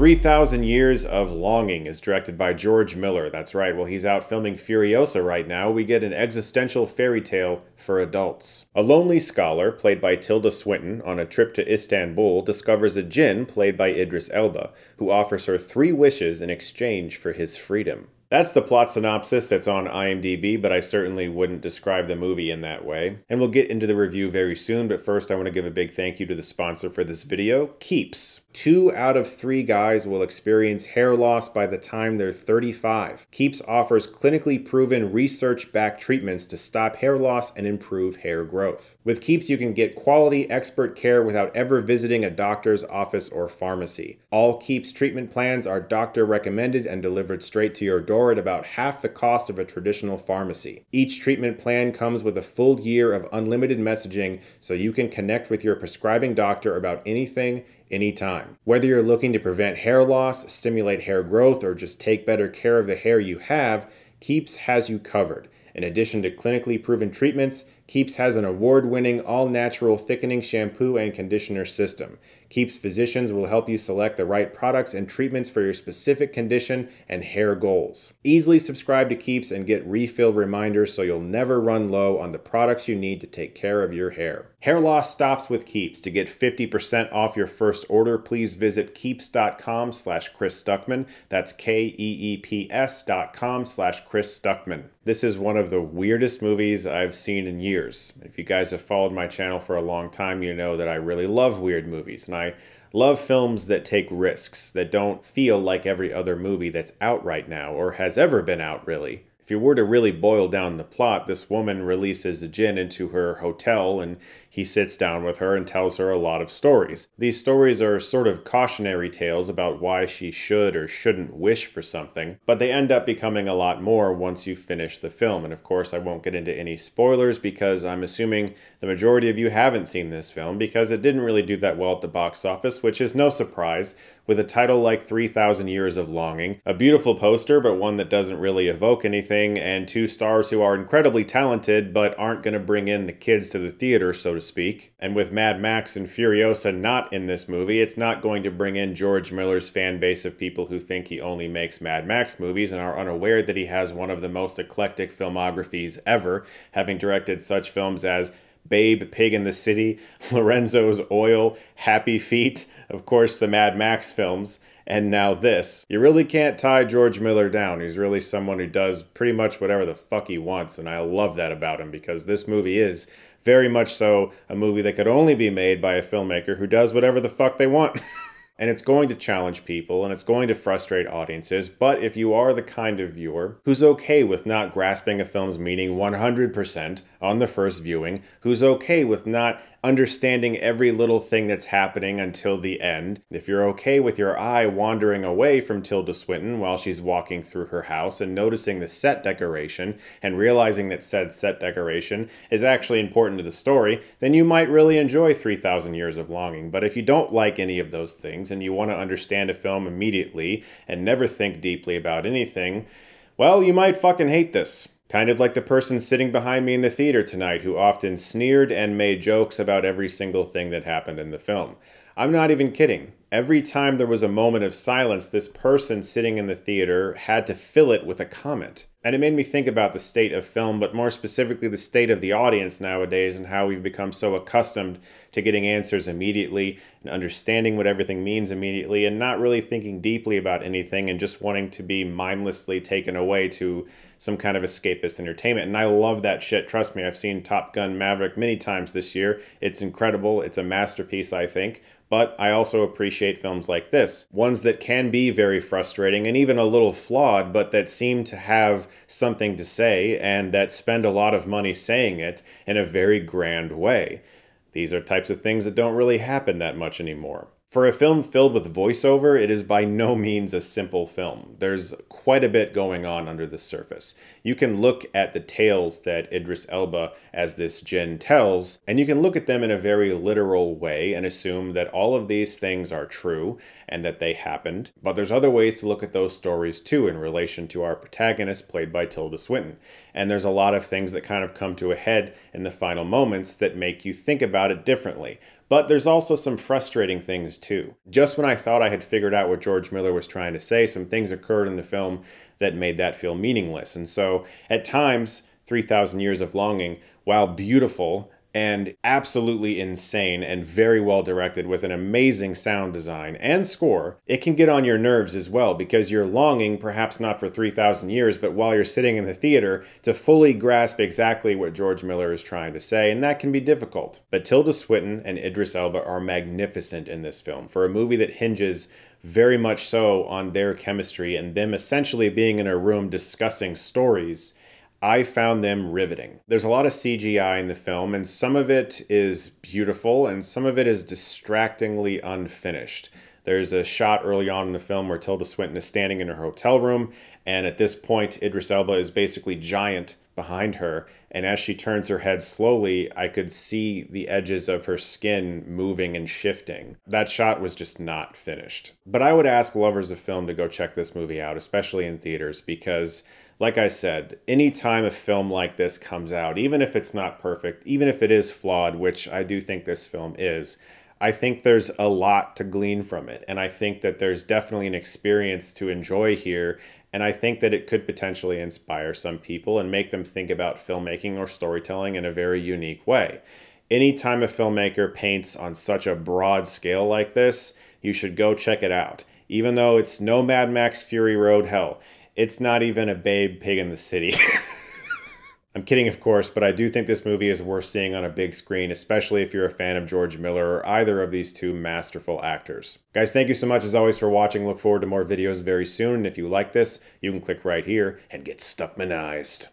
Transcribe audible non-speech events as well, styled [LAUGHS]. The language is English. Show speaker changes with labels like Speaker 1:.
Speaker 1: 3,000 Years of Longing is directed by George Miller. That's right, well, he's out filming Furiosa right now. We get an existential fairy tale for adults. A lonely scholar, played by Tilda Swinton, on a trip to Istanbul, discovers a djinn, played by Idris Elba, who offers her three wishes in exchange for his freedom. That's the plot synopsis that's on IMDb, but I certainly wouldn't describe the movie in that way. And we'll get into the review very soon, but first I want to give a big thank you to the sponsor for this video, Keeps. Two out of three guys will experience hair loss by the time they're 35. Keeps offers clinically proven research backed treatments to stop hair loss and improve hair growth. With Keeps, you can get quality expert care without ever visiting a doctor's office or pharmacy. All Keeps treatment plans are doctor recommended and delivered straight to your door at about half the cost of a traditional pharmacy. Each treatment plan comes with a full year of unlimited messaging so you can connect with your prescribing doctor about anything anytime. Whether you're looking to prevent hair loss, stimulate hair growth, or just take better care of the hair you have, Keeps has you covered. In addition to clinically proven treatments, Keeps has an award winning, all natural thickening shampoo and conditioner system. Keeps physicians will help you select the right products and treatments for your specific condition and hair goals. Easily subscribe to Keeps and get refill reminders so you'll never run low on the products you need to take care of your hair. Hair loss stops with Keeps. To get 50% off your first order, please visit keeps.com slash Chris Stuckmann. That's K-E-E-P-S dot com slash Chris Stuckmann. This is one of the weirdest movies I've seen in years years. If you guys have followed my channel for a long time, you know that I really love weird movies and I love films that take risks, that don't feel like every other movie that's out right now or has ever been out, really. If you were to really boil down the plot, this woman releases a djinn into her hotel and he sits down with her and tells her a lot of stories. These stories are sort of cautionary tales about why she should or shouldn't wish for something, but they end up becoming a lot more once you finish the film. And of course, I won't get into any spoilers because I'm assuming the majority of you haven't seen this film because it didn't really do that well at the box office, which is no surprise with a title like 3,000 Years of Longing, a beautiful poster, but one that doesn't really evoke anything, and two stars who are incredibly talented but aren't going to bring in the kids to the theater, so to speak. And with Mad Max and Furiosa not in this movie, it's not going to bring in George Miller's fan base of people who think he only makes Mad Max movies and are unaware that he has one of the most eclectic filmographies ever, having directed such films as Babe, Pig in the City, [LAUGHS] Lorenzo's Oil, Happy Feet, of course, the Mad Max films, and now this. You really can't tie George Miller down. He's really someone who does pretty much whatever the fuck he wants, and I love that about him because this movie is very much so a movie that could only be made by a filmmaker who does whatever the fuck they want. [LAUGHS] and it's going to challenge people and it's going to frustrate audiences. But if you are the kind of viewer who's okay with not grasping a film's meaning 100% on the first viewing, who's okay with not understanding every little thing that's happening until the end, if you're okay with your eye wandering away from Tilda Swinton while she's walking through her house and noticing the set decoration and realizing that said set decoration is actually important to the story, then you might really enjoy 3,000 Years of Longing. But if you don't like any of those things, lens and you want to understand a film immediately and never think deeply about anything, well, you might fucking hate this. Kind of like the person sitting behind me in the theater tonight who often sneered and made jokes about every single thing that happened in the film. I'm not even kidding. Every time there was a moment of silence, this person sitting in the theater had to fill it with a comment. And it made me think about the state of film, but more specifically the state of the audience nowadays and how we've become so accustomed to getting answers immediately and understanding what everything means immediately and not really thinking deeply about anything and just wanting to be mindlessly taken away to some kind of escapist entertainment. And I love that shit. Trust me, I've seen Top Gun Maverick many times this year. It's incredible. It's a masterpiece, I think. But I also appreciate films like this, ones that can be very frustrating and even a little flawed, but that seem to have something to say and that spend a lot of money saying it in a very grand way. These are types of things that don't really happen that much anymore. For a film filled with voiceover, it is by no means a simple film. There's quite a bit going on under the surface. You can look at the tales that Idris Elba as this djinn tells, and you can look at them in a very literal way and assume that all of these things are true and that they happened. But there's other ways to look at those stories too in relation to our protagonist played by Tilda Swinton. And there's a lot of things that kind of come to a head in the final moments that make you think about it differently but there's also some frustrating things too. Just when I thought I had figured out what George Miller was trying to say, some things occurred in the film that made that feel meaningless. And so at times, 3,000 Years of Longing, while beautiful and absolutely insane and very well directed with an amazing sound design and score, it can get on your nerves as well because you're longing, perhaps not for 3,000 years, but while you're sitting in the theater, to fully grasp exactly what George Miller is trying to say, and that can be difficult. But Tilda Swinton and Idris Elba are magnificent in this film for a movie that hinges very much so on their chemistry and them essentially being in a room discussing stories I found them riveting. There's a lot of CGI in the film, and some of it is beautiful, and some of it is distractingly unfinished. There's a shot early on in the film where Tilda Swinton is standing in her hotel room, and at this point, Idris Elba is basically giant behind her. And as she turns her head slowly, I could see the edges of her skin moving and shifting. That shot was just not finished. But I would ask lovers of film to go check this movie out, especially in theaters, because like I said, anytime a film like this comes out, even if it's not perfect, even if it is flawed, which I do think this film is, I think there's a lot to glean from it. And I think that there's definitely an experience to enjoy here. And I think that it could potentially inspire some people and make them think about filmmaking or storytelling in a very unique way. Anytime a filmmaker paints on such a broad scale like this, you should go check it out. Even though it's no Mad Max Fury Road hell, it's not even a babe pig in the city. [LAUGHS] I'm kidding, of course, but I do think this movie is worth seeing on a big screen, especially if you're a fan of George Miller or either of these two masterful actors. Guys, thank you so much as always for watching. Look forward to more videos very soon. And if you like this, you can click right here and get Stuckmanized.